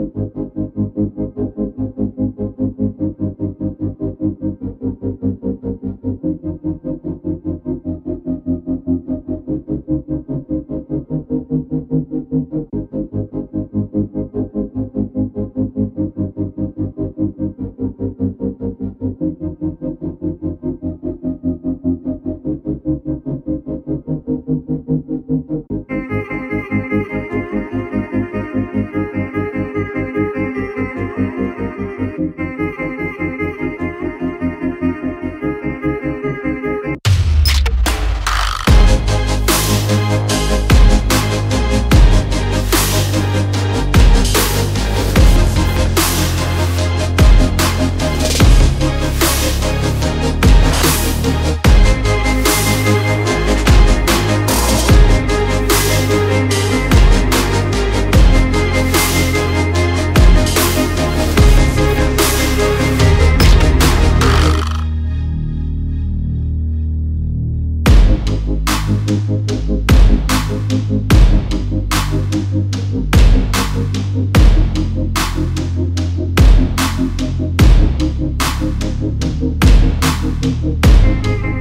Gracias. Música